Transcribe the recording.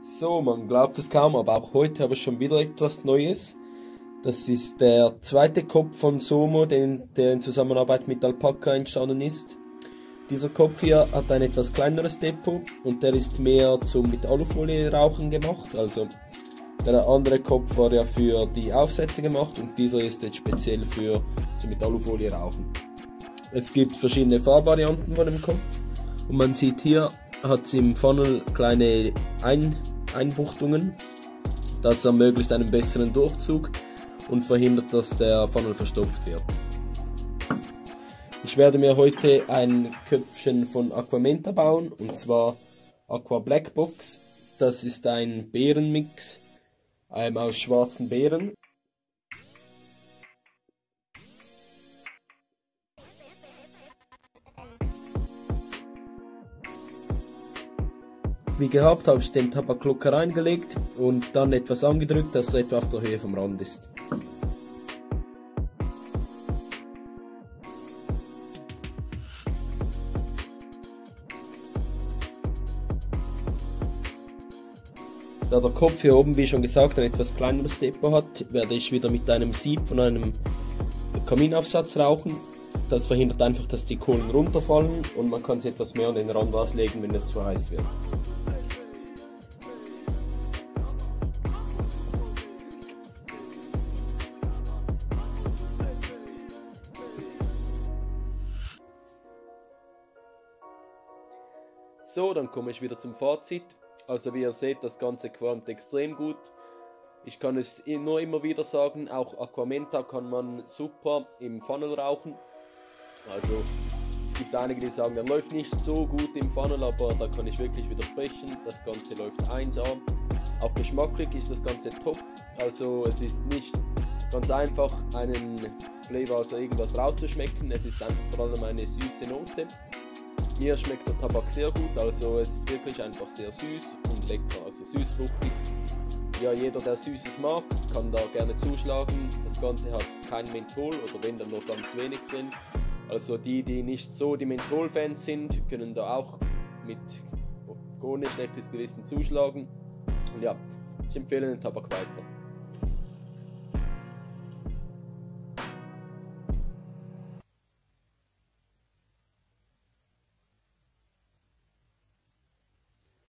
So, man glaubt es kaum, aber auch heute habe ich schon wieder etwas Neues. Das ist der zweite Kopf von Somo, den, der in Zusammenarbeit mit Alpaca entstanden ist. Dieser Kopf hier hat ein etwas kleineres Depot und der ist mehr zum mit Alufolie rauchen gemacht. Also der andere Kopf war ja für die Aufsätze gemacht und dieser ist jetzt speziell für zum mit Alufolie rauchen. Es gibt verschiedene Farbvarianten von dem Kopf und man sieht hier hat es im Funnel kleine Ein Einbuchtungen. Das ermöglicht einen besseren Durchzug und verhindert, dass der Funnel verstopft wird. Ich werde mir heute ein Köpfchen von Aquamenta bauen und zwar Aqua Black Box. Das ist ein Beerenmix ähm, aus schwarzen Beeren Wie gehabt habe ich den Tabaklocker reingelegt und dann etwas angedrückt, dass er etwa auf der Höhe vom Rand ist. Da der Kopf hier oben, wie schon gesagt, ein etwas kleineres Depot hat, werde ich wieder mit einem Sieb von einem Kaminaufsatz rauchen. Das verhindert einfach, dass die Kohlen runterfallen und man kann sie etwas mehr an den Rand auslegen, wenn es zu heiß wird. So, dann komme ich wieder zum Fazit. Also wie ihr seht, das Ganze qualmt extrem gut. Ich kann es nur immer wieder sagen, auch Aquamenta kann man super im Funnel rauchen. Also es gibt einige, die sagen, er läuft nicht so gut im Funnel, aber da kann ich wirklich widersprechen. Das Ganze läuft 1A. Auch geschmacklich ist das Ganze top. Also es ist nicht ganz einfach, einen Flavor aus irgendwas rauszuschmecken. Es ist einfach vor allem eine süße Note. Mir schmeckt der Tabak sehr gut, also es ist wirklich einfach sehr süß und lecker, also süßfruchtig. Ja, jeder, der Süßes mag, kann da gerne zuschlagen. Das Ganze hat kein Menthol oder wenn dann nur ganz wenig drin. Also die, die nicht so die Menthol-Fans sind, können da auch mit ohne schlechtes Gewissen zuschlagen. Und ja, ich empfehle den Tabak weiter.